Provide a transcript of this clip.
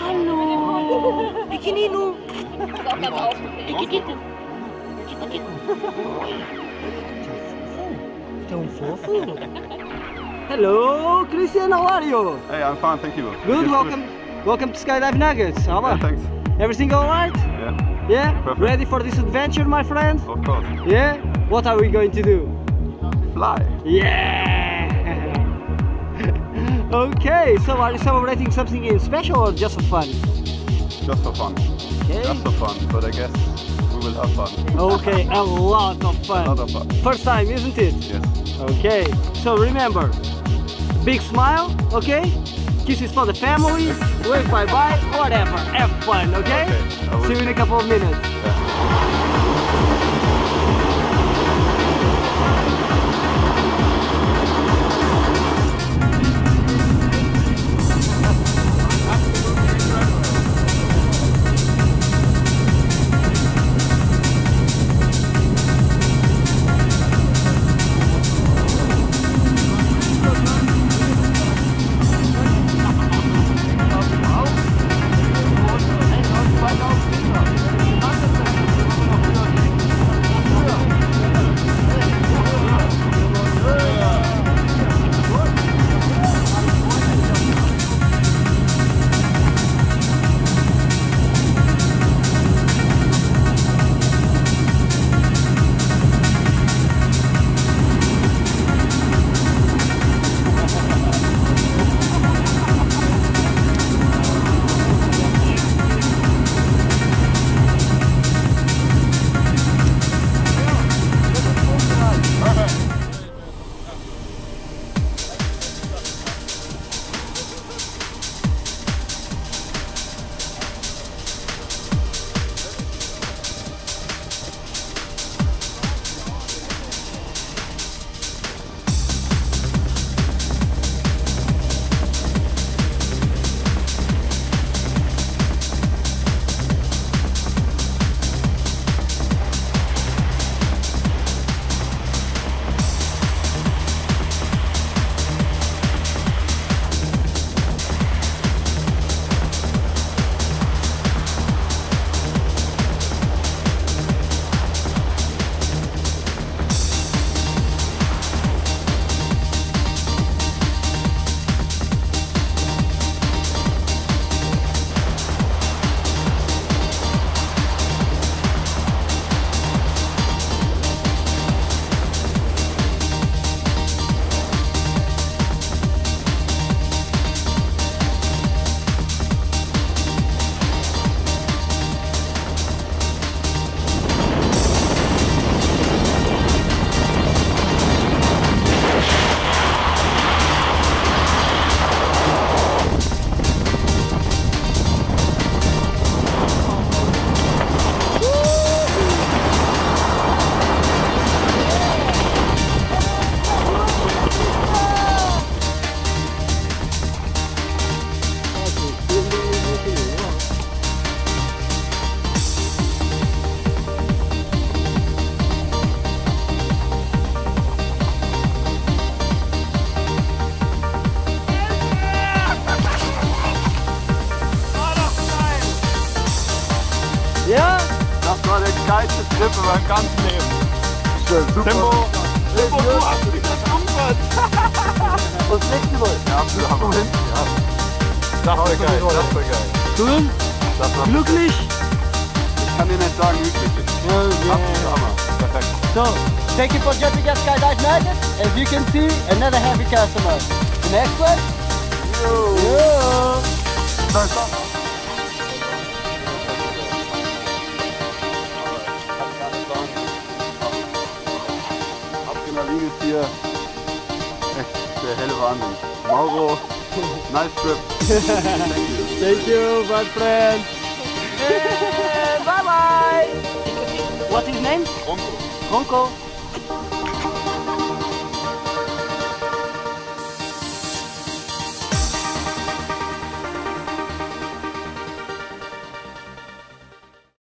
Hallo. Bikinino. Hello, Christian, how are you? Hey, I'm fine, thank you. Good, yes, welcome. Good. Welcome to Skydive Nuggets. How about? Yeah, thanks. Everything all right? Yeah. Yeah? Perfect. Ready for this adventure, my friend? Of course. Yeah? What are we going to do? Fly. Yeah! Okay, so are you celebrating something in special or just for fun? Just for fun. Okay. Just for fun, but I guess we will have fun. Okay, a lot of fun. A lot of fun. First time, isn't it? Yes. Okay, so remember, big smile, okay? Kisses for the family, wave bye bye, whatever. Have fun, okay? Okay, See you in a couple of minutes. Das der geilste Trip in meinem ganzen Leben. Super. Tempo. Tempo, du hast mich verschlumpert. Und das nächste Mal. Ja, absolut Hammer. Ja. Das war geil, das war geil. Cool? Das Glücklich? Ich kann dir nicht sagen, wie glücklich. Okay. Absolut Hammer. Perfekt. So, thank you for jumping at Skydive United. As you can see, another happy customer. The next one? You. So, stop. Adrenalin ist hier echt der helle Wahnsinn. Mauro, nice trip. Thank you. Thank you, my friend. bye bye. What's his name? Ronco. Ronco.